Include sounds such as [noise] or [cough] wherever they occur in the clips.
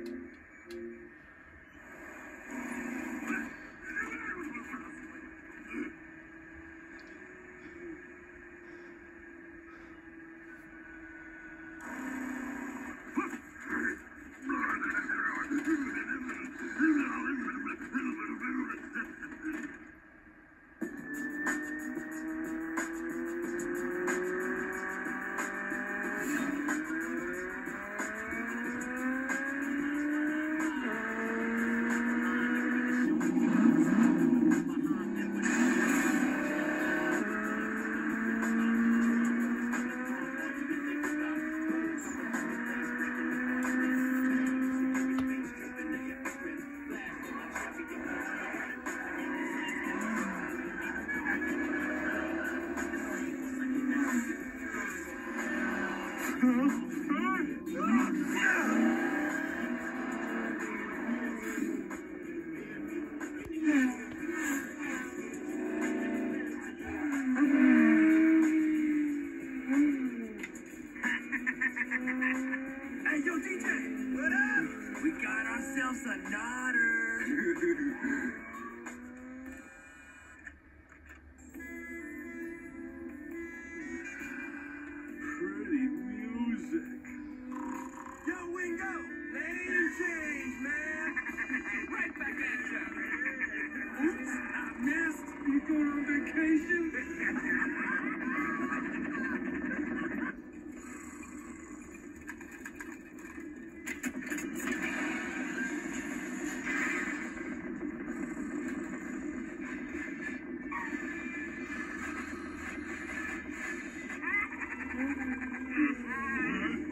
Hey, [laughs] yo, We got ourselves a nodder. [laughs]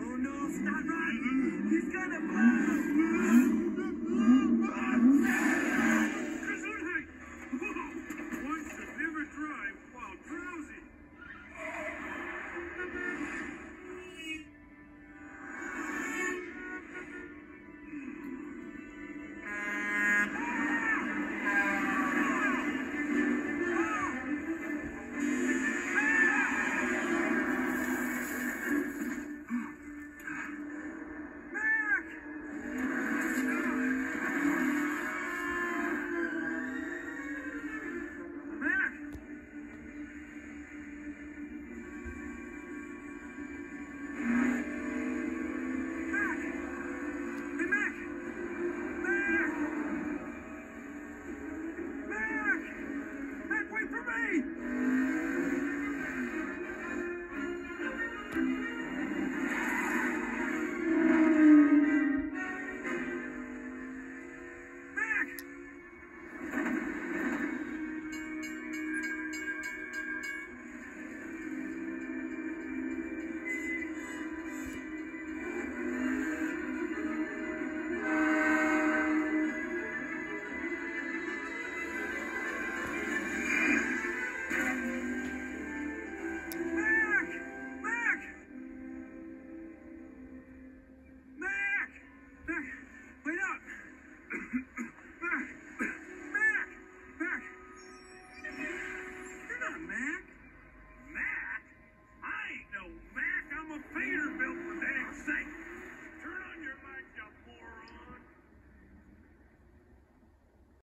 Oh no, stop right. He's gonna blow.